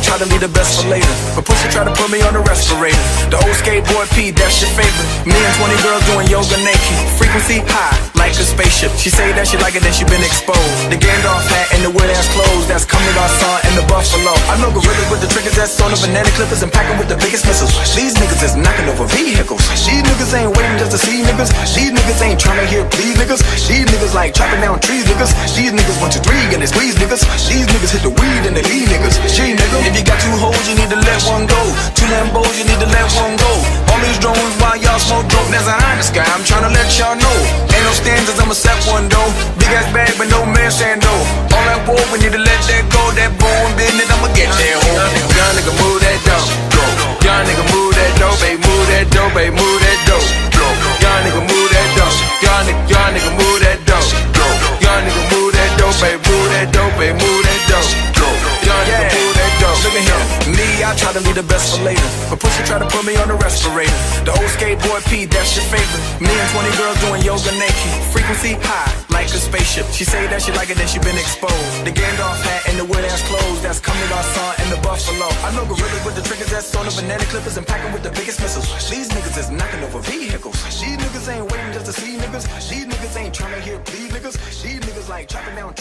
I try to leave the best for later. But pussy try to put me on the respirator. The old skateboard P, that's your favorite. Me and 20 girls doing yoga naked. Frequency high, like a spaceship. She say that she like it, then she been exposed. The Gandalf hat and the weird ass clothes, that's coming our son and the buffalo. I know gorillas with the triggers that's on the banana clippers and packing with the biggest missiles. These niggas is knocking over vehicles. These niggas ain't waiting just to see niggas. These niggas ain't trying to hear please niggas. These niggas like chopping down trees niggas. These niggas one, two, three, and they squeeze you need to let one go. All these drones while y'all smoke dope, there's a high in the sky. I'm trying to let y'all know. Ain't no standards, I'ma set one though. Big ass bag, but no man stand though. All that war, we need to let that go. That bone business, I'ma get that home. Young nigga, move that dope. Young nigga, move that dope, babe, move that dope, babe, move try to leave the best for later. But pussy try to put me on the respirator. The old skateboard P, that's your favorite. Me and 20 girls doing yoga naked. Frequency high, like a spaceship. She say that she like it, then she been exposed. The Gandalf hat and the weird ass clothes, that's coming our son and the buffalo. I know gorillas with the triggers that's on the banana clippers and packing with the biggest missiles. These niggas is knocking over vehicles. These niggas ain't waiting just to see niggas. These niggas ain't trying to hear please niggas. These niggas like chopping down